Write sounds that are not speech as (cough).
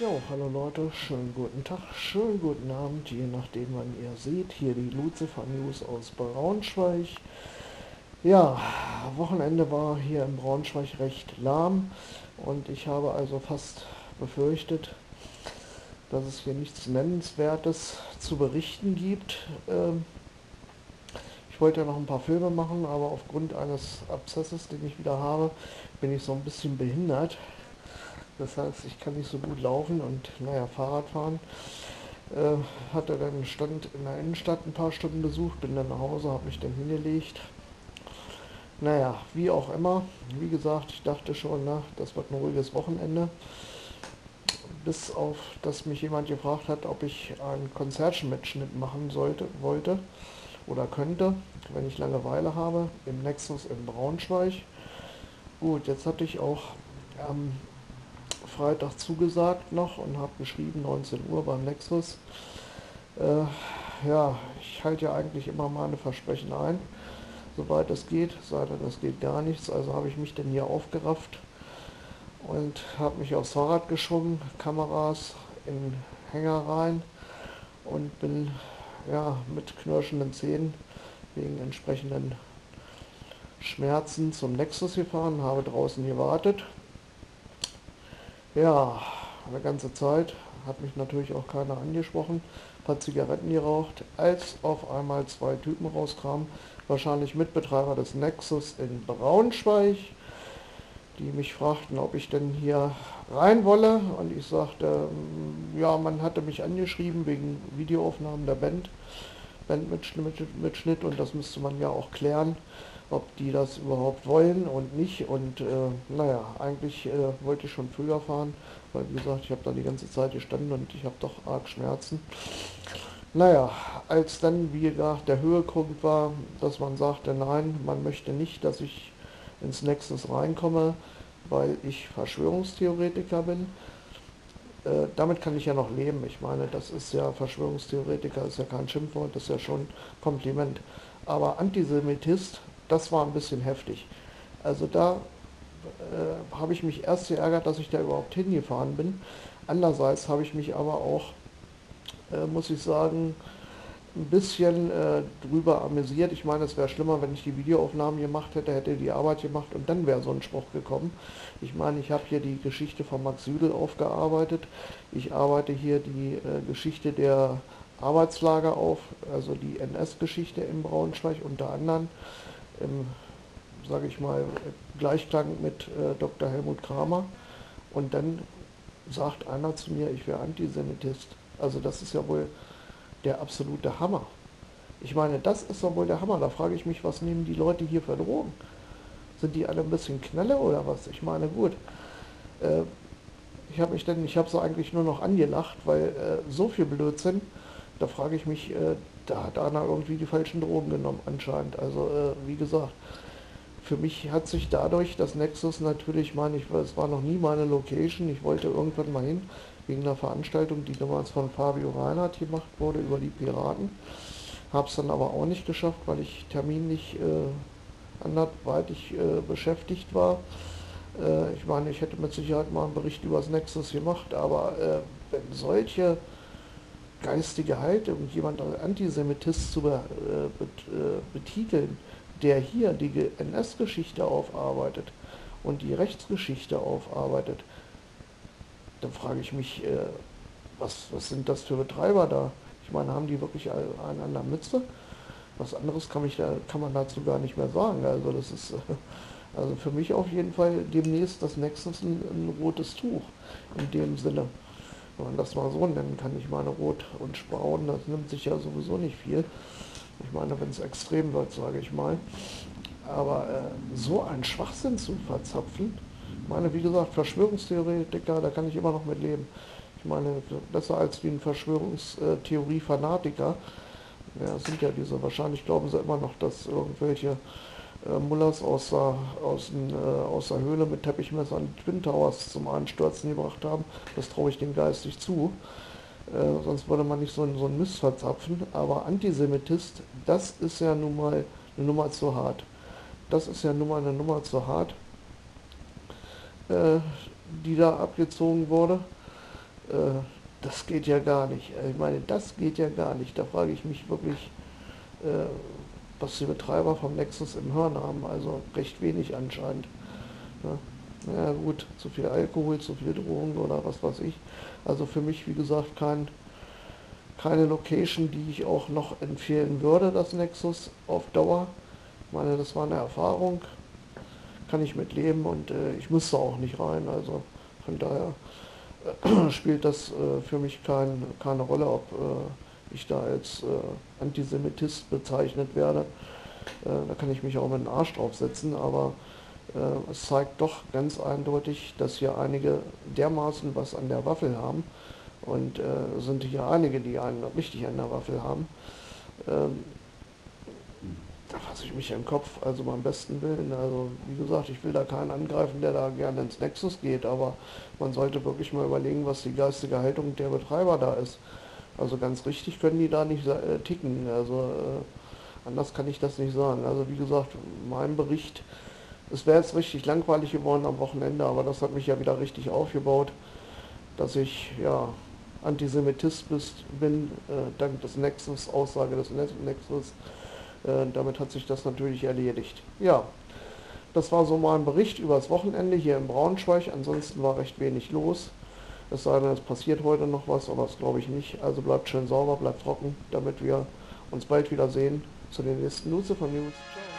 Jo, hallo Leute, schönen guten Tag, schönen guten Abend, je nachdem wann ihr seht. Hier die Lucifer News aus Braunschweig. Ja, Wochenende war hier in Braunschweig recht lahm und ich habe also fast befürchtet, dass es hier nichts Nennenswertes zu berichten gibt. Ähm, ich wollte ja noch ein paar Filme machen, aber aufgrund eines Abzesses, den ich wieder habe, bin ich so ein bisschen behindert. Das heißt, ich kann nicht so gut laufen und naja, Fahrrad fahren. Äh, hatte dann Stand in der Innenstadt ein paar Stunden besucht, bin dann nach Hause, habe mich dann hingelegt. Naja, wie auch immer. Wie gesagt, ich dachte schon, na, das wird ein ruhiges Wochenende. Bis auf, dass mich jemand gefragt hat, ob ich einen Konzertmitschnitt machen sollte, wollte oder könnte, wenn ich Langeweile habe, im Nexus in Braunschweig. Gut, jetzt hatte ich auch am Freitag zugesagt noch und habe geschrieben, 19 Uhr beim Nexus. Äh, ja, ich halte ja eigentlich immer meine Versprechen ein, soweit es geht, sei denn es geht gar nichts. Also habe ich mich denn hier aufgerafft und habe mich aufs Fahrrad geschwungen, Kameras in Hänger rein und bin ja mit knirschenden Zähnen wegen entsprechenden Schmerzen zum Nexus gefahren, habe draußen gewartet ja, eine ganze Zeit hat mich natürlich auch keiner angesprochen, ein paar Zigaretten geraucht, als auf einmal zwei Typen rauskamen, wahrscheinlich Mitbetreiber des Nexus in Braunschweig, die mich fragten, ob ich denn hier rein wolle. Und ich sagte, ja, man hatte mich angeschrieben wegen Videoaufnahmen der Band, Bandmitschnitt und das müsste man ja auch klären ob die das überhaupt wollen und nicht. Und äh, naja, eigentlich äh, wollte ich schon früher fahren, weil wie gesagt, ich habe da die ganze Zeit gestanden und ich habe doch arg Schmerzen. Naja, als dann, wie gesagt, der Höhepunkt war, dass man sagte, nein, man möchte nicht, dass ich ins Nexus reinkomme, weil ich Verschwörungstheoretiker bin. Äh, damit kann ich ja noch leben. Ich meine, das ist ja Verschwörungstheoretiker, ist ja kein Schimpfwort, das ist ja schon Kompliment. Aber Antisemitist das war ein bisschen heftig. Also da äh, habe ich mich erst geärgert, dass ich da überhaupt hingefahren bin. Andererseits habe ich mich aber auch, äh, muss ich sagen, ein bisschen äh, drüber amüsiert. Ich meine, es wäre schlimmer, wenn ich die Videoaufnahmen gemacht hätte, hätte die Arbeit gemacht und dann wäre so ein Spruch gekommen. Ich meine, ich habe hier die Geschichte von Max Südel aufgearbeitet. Ich arbeite hier die äh, Geschichte der Arbeitslager auf, also die NS-Geschichte in Braunschweig unter anderem im, sage ich mal, Gleichklang mit äh, Dr. Helmut Kramer. Und dann sagt einer zu mir, ich wäre Antisemitist. Also das ist ja wohl der absolute Hammer. Ich meine, das ist doch wohl der Hammer. Da frage ich mich, was nehmen die Leute hier für Drogen? Sind die alle ein bisschen Knalle oder was? Ich meine, gut. Äh, ich habe mich denn, ich habe so eigentlich nur noch angelacht, weil äh, so viel Blödsinn, da frage ich mich, äh, da hat einer irgendwie die falschen Drogen genommen anscheinend. Also äh, wie gesagt, für mich hat sich dadurch das Nexus natürlich, meine ich, es war noch nie meine Location, ich wollte irgendwann mal hin, wegen einer Veranstaltung, die damals von Fabio Reinhardt gemacht wurde über die Piraten. Habe es dann aber auch nicht geschafft, weil ich terminlich äh, anderweitig äh, beschäftigt war. Äh, ich meine, ich hätte mit Sicherheit mal einen Bericht über das Nexus gemacht, aber äh, wenn solche geistige Haltung, jemand als Antisemitist zu be, äh, äh, betiteln, der hier die NS-Geschichte aufarbeitet und die Rechtsgeschichte aufarbeitet, dann frage ich mich, äh, was, was sind das für Betreiber da? Ich meine, haben die wirklich einen an der Mütze? Was anderes kann, mich da, kann man dazu gar nicht mehr sagen. Also das ist (laughs) also für mich auf jeden Fall demnächst das Nexus ein, ein rotes Tuch in dem Sinne wenn man das mal so nennen kann. Ich meine, Rot und Braun, das nimmt sich ja sowieso nicht viel. Ich meine, wenn es extrem wird, sage ich mal. Aber äh, so einen Schwachsinn zu verzapfen, ich meine, wie gesagt, Verschwörungstheoretiker, da kann ich immer noch mit leben. Ich meine, besser als wie ein Verschwörungstheorie-Fanatiker. Ja, sind ja diese, wahrscheinlich glauben sie immer noch, dass irgendwelche äh, Mullers aus der, aus, den, äh, aus der Höhle mit Teppichmessern die Twin Towers zum Einstürzen gebracht haben. Das traue ich dem geistig zu. Äh, sonst würde man nicht so, so einen Mist verzapfen. Aber Antisemitist, das ist ja nun mal eine Nummer zu hart. Das ist ja nun mal eine Nummer zu hart, die da abgezogen wurde. Äh, das geht ja gar nicht. Ich meine, das geht ja gar nicht. Da frage ich mich wirklich, äh, was die Betreiber vom Nexus im Hirn haben. Also recht wenig anscheinend. Ja. Ja gut, zu viel Alkohol, zu viel Drogen oder was weiß ich. Also für mich, wie gesagt, kein, keine Location, die ich auch noch empfehlen würde, das Nexus auf Dauer. Ich meine, das war eine Erfahrung, kann ich mit leben und äh, ich musste auch nicht rein. Also von daher äh, (clears throat) spielt das äh, für mich kein, keine Rolle, ob äh, ich da als äh, Antisemitist bezeichnet werde. Äh, da kann ich mich auch mit dem Arsch draufsetzen, aber es zeigt doch ganz eindeutig, dass hier einige dermaßen was an der Waffel haben und äh, sind hier einige, die einen richtig an der Waffel haben. Ähm, fasse ich mich im Kopf, also beim besten Willen. Also wie gesagt, ich will da keinen angreifen, der da gerne ins Nexus geht, aber man sollte wirklich mal überlegen, was die geistige Haltung der Betreiber da ist. Also ganz richtig können die da nicht äh, ticken. Also äh, anders kann ich das nicht sagen. Also wie gesagt, mein Bericht, es wäre jetzt richtig langweilig geworden am Wochenende, aber das hat mich ja wieder richtig aufgebaut, dass ich ja Antisemitist bin, äh, dank des Nexus, Aussage des Nexus. Äh, damit hat sich das natürlich erledigt. Ja, das war so mal ein Bericht über das Wochenende hier in Braunschweig. Ansonsten war recht wenig los. Es sei denn, es passiert heute noch was, aber das glaube ich nicht. Also bleibt schön sauber, bleibt trocken, damit wir uns bald wieder sehen zu den nächsten Lucifer News. Ciao.